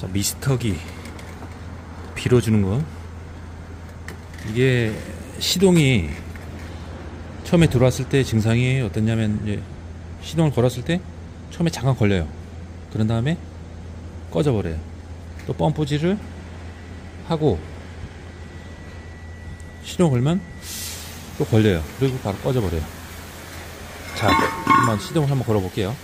자, 미스터기 빌어주는 거. 이게 시동이 처음에 들어왔을 때 증상이 어떻냐면 이제 시동을 걸었을 때 처음에 잠깐 걸려요. 그런 다음에 꺼져 버려요. 또 펌프질을 하고 시동 걸면 또 걸려요. 그리고 바로 꺼져 버려요. 자 한번 시동을 한번 걸어 볼게요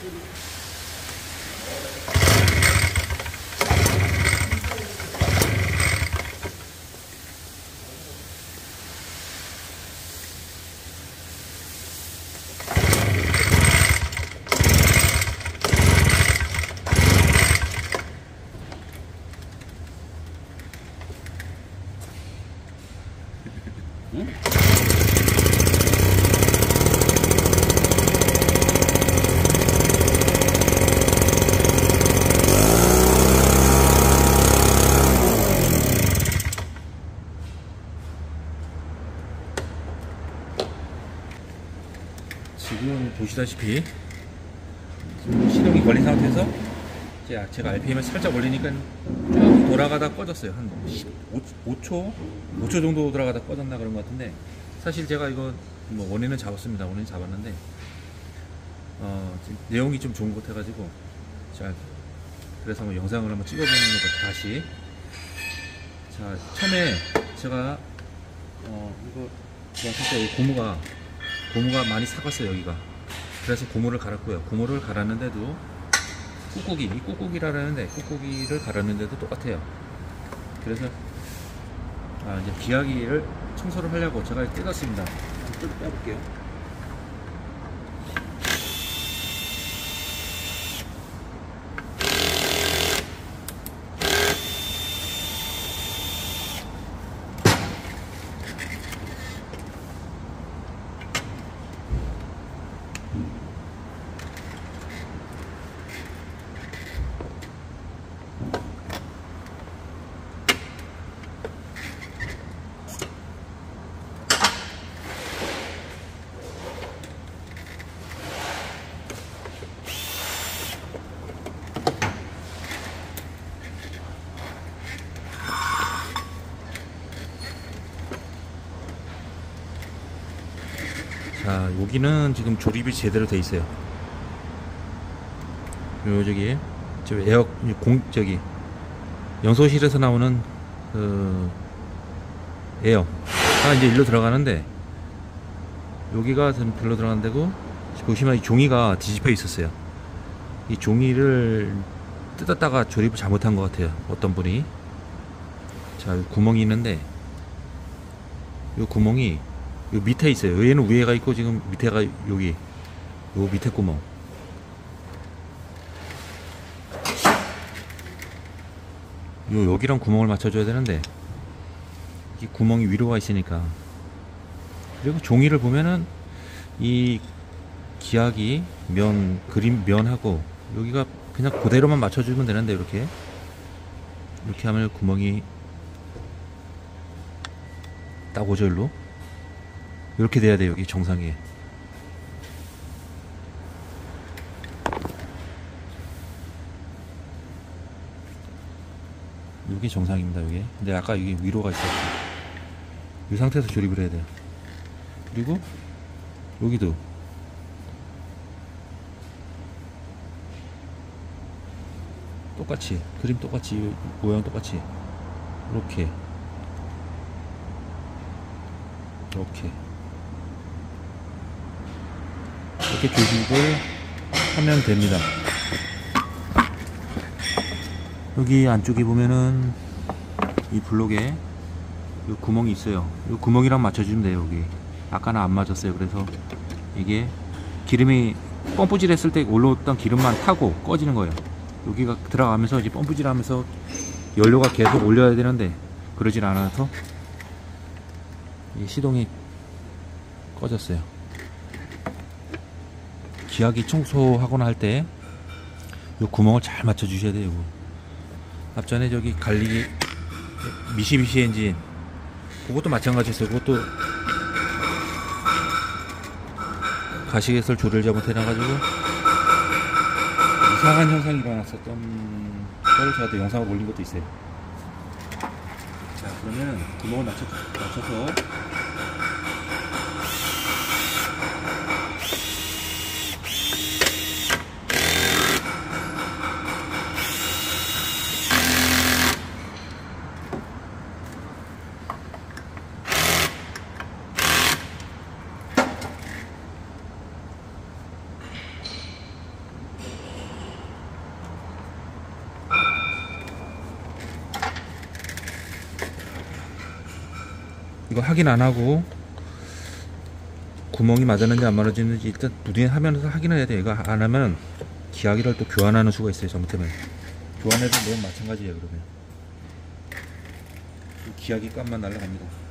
지금 보시다시피 시동이 걸린 상태에서 제가, RPM을 살짝 올리니까 쭉 돌아가다 꺼졌어요. 한 5, 초 5초 정도 돌아가다 꺼졌나 그런 것 같은데 사실 제가 이거 뭐 원인은 잡았습니다. 원인 잡았는데 어, 내용이 좀 좋은 것 같아가지고 자 그래서 뭐 영상을 한번 찍어보는 것도 다시 자 처음에 제가 어 이거 진짜 고무가 고무가 많이 삭았어요 여기가 그래서 고무를 갈았고요 고무를 갈았는데도 꾹꾹이 이 꾹꾹이라는데 꾹꾹이를 갈았는데도 똑같아요. 그래서 아 이제 비하기를 청소를 하려고 제가 뜯었습니다. 뜯어 빼볼게요 자 여기는 지금 조립이 제대로 돼 있어요. 요 저기 저 에어 공 저기 연소실에서 나오는 그 에어가 이제 일로 들어가는데 여기가 좀 별로 들어가는 데고 보시면 이 종이가 뒤집혀 있었어요. 이 종이를 뜯었다가 조립을 잘못한 것 같아요. 어떤 분이. 자 구멍이 있는데 이 구멍이 요 밑에 있어요. 얘는 위에가 있고 지금 밑에가 여기. 요 밑에 구멍. 요 여기랑 구멍을 맞춰줘야 되는데. 이 구멍이 위로 가 있으니까. 그리고 종이를 보면은 이 기압이 면 그림 면하고 여기가 그냥 그대로만 맞춰주면 되는데 이렇게. 이렇게 하면 구멍이 딱 오죠 일로 이렇게 돼야 돼요 여기 정상에. 여기 정상입니다 여기. 근데 아까 여기 위로가 있었고 이 상태에서 조립을 해야 돼요. 그리고 여기도. 똑같이 그림 똑같이 모양 똑같이. 이렇게. 이렇게 이렇게 조직을 하면 됩니다. 여기 안쪽에 보면은 이 블록에 이 구멍이 있어요. 이 구멍이랑 맞춰주면 돼요 여기. 아까는 안 맞았어요. 그래서 이게 기름이 펌프질 했을 때 올라왔던 기름만 타고 꺼지는 거예요. 여기가 들어가면서 이제 펌프질 하면서 연료가 계속 올려야 되는데 그러질 않아서 이 시동이 꺼졌어요. 기하기 청소하거나 할 때 이 구멍을 잘 맞춰 주셔야 돼요. 앞전에 저기 갈리기 미시비시 엔진 그것도 마찬가지였어요. 그것도 가시개설 조리를 잘못해 놔가지고 이상한 현상이 일어났었던 그걸 제가 또 영상을 올린 것도 있어요. 자, 그러면 구멍을 맞춰, 맞춰서 이거 확인 안 하고 구멍이 맞았는지 안 맞았는지 일단 부딩 하면서 확인을 해야 돼. 이거 안 하면 기하기를 또 교환하는 수가 있어요. 잘못하면 교환해도 너무 마찬가지예요. 그러면 기하기 값만 날라갑니다.